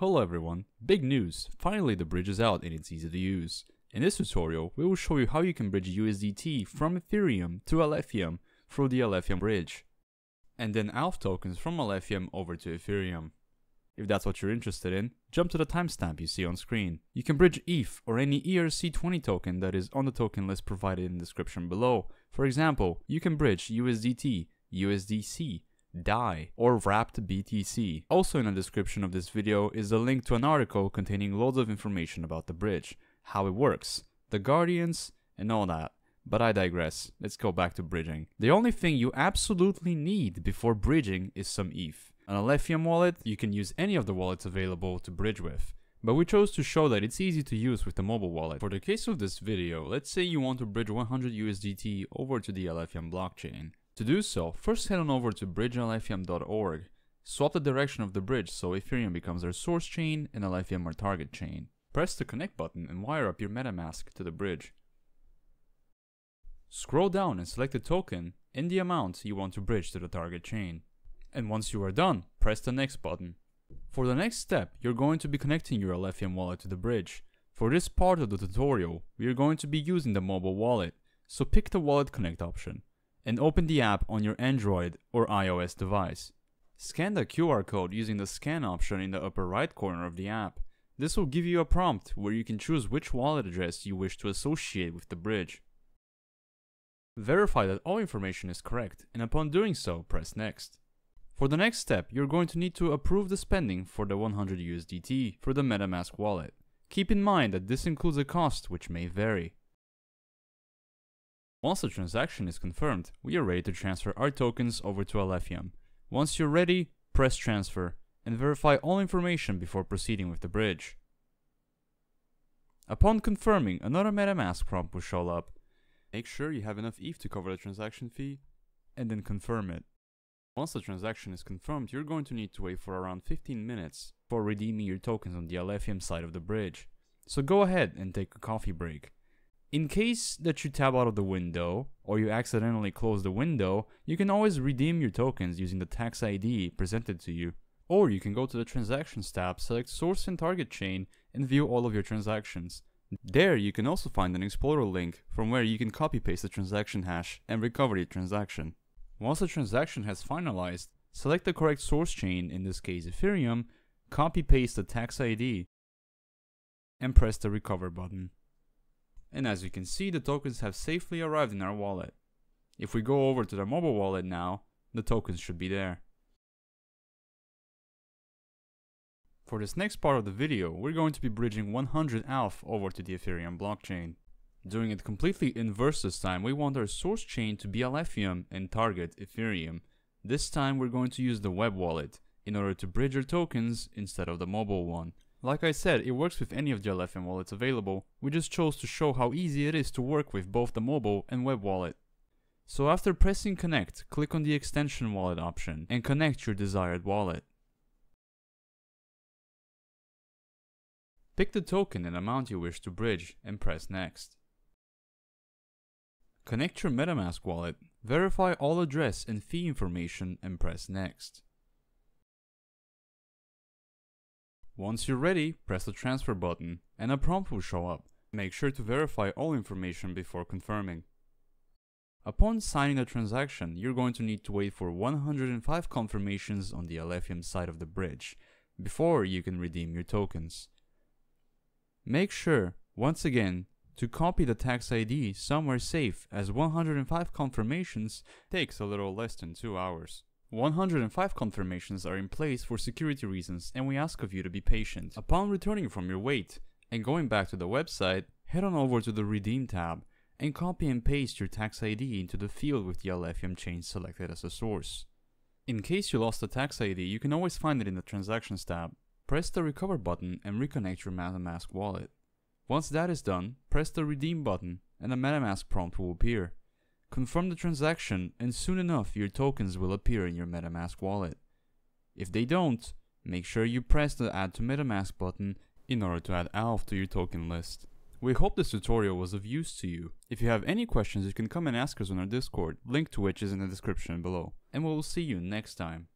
Hello everyone, big news, finally the bridge is out and it's easy to use. In this tutorial, we will show you how you can bridge USDT from Ethereum to Alephium through the Alephium bridge, and then ALPH tokens from Alephium over to Ethereum. If that's what you're interested in, jump to the timestamp you see on screen. You can bridge ETH or any ERC20 token that is on the token list provided in the description below. For example, you can bridge USDT, USDC, DAI, or wrapped BTC. Also in the description of this video is a link to an article containing loads of information about the bridge, how it works, the guardians, and all that. But I digress, let's go back to bridging. The only thing you absolutely need before bridging is some ETH. On a wallet, you can use any of the wallets available to bridge with. But we chose to show that it's easy to use with the mobile wallet. For the case of this video, let's say you want to bridge 100 USDT over to the Alephium blockchain. To do so, first head on over to bridgealephium.org. Swap the direction of the bridge so Ethereum becomes our source chain and Alephium our target chain. Press the connect button and wire up your MetaMask to the bridge. Scroll down and select the token and the amount you want to bridge to the target chain. And once you are done, press the next button. For the next step, you're going to be connecting your Alephium wallet to the bridge. For this part of the tutorial, we are going to be using the mobile wallet, so pick the wallet connect option and open the app on your Android or iOS device. Scan the QR code using the scan option in the upper right corner of the app. This will give you a prompt where you can choose which wallet address you wish to associate with the bridge. Verify that all information is correct and upon doing so, press next. For the next step, you're going to need to approve the spending for the 100 USDT for the MetaMask wallet. Keep in mind that this includes a cost which may vary. Once the transaction is confirmed, we are ready to transfer our tokens over to Alephium. Once you're ready, press transfer and verify all information before proceeding with the bridge. Upon confirming, another MetaMask prompt will show up. Make sure you have enough ETH to cover the transaction fee, and then confirm it. Once the transaction is confirmed, you're going to need to wait for around 15 minutes for redeeming your tokens on the Alephium side of the bridge. So go ahead and take a coffee break. In case that you tab out of the window, or you accidentally close the window, you can always redeem your tokens using the tax ID presented to you. Or you can go to the Transactions tab, select Source and Target Chain, and view all of your transactions. There you can also find an Explorer link from where you can copy paste the transaction hash and recover your transaction. Once the transaction has finalized, select the correct source chain, in this case Ethereum, copy paste the tax ID, and press the recover button and as you can see the tokens have safely arrived in our wallet. If we go over to the mobile wallet now, the tokens should be there. For this next part of the video, we're going to be bridging 100 ALPH over to the Ethereum blockchain. Doing it completely inverse this time, we want our source chain to be Alephium and target Ethereum. This time we're going to use the web wallet in order to bridge our tokens instead of the mobile one. Like I said, it works with any of the Alephium wallets available, we just chose to show how easy it is to work with both the mobile and web wallet. So after pressing connect, click on the extension wallet option and connect your desired wallet. Pick the token and amount you wish to bridge and press next. Connect your MetaMask wallet, verify all address and fee information and press next. Once you're ready, press the transfer button and a prompt will show up. Make sure to verify all information before confirming. Upon signing a transaction, you're going to need to wait for 105 confirmations on the Alephium side of the bridge before you can redeem your tokens. Make sure, once again, to copy the tax ID somewhere safe as 105 confirmations takes a little less than 2 hours. 105 confirmations are in place for security reasons and we ask of you to be patient. Upon returning from your wait and going back to the website, head on over to the Redeem tab and copy and paste your tax ID into the field with the Alephium chain selected as a source. In case you lost the tax ID, you can always find it in the Transactions tab. Press the Recover button and reconnect your MetaMask wallet. Once that is done, press the Redeem button and a MetaMask prompt will appear. Confirm the transaction and soon enough your tokens will appear in your MetaMask wallet. If they don't, make sure you press the add to MetaMask button in order to add ALPH to your token list. We hope this tutorial was of use to you. If you have any questions you can come and ask us on our Discord, link to which is in the description below. And we will see you next time.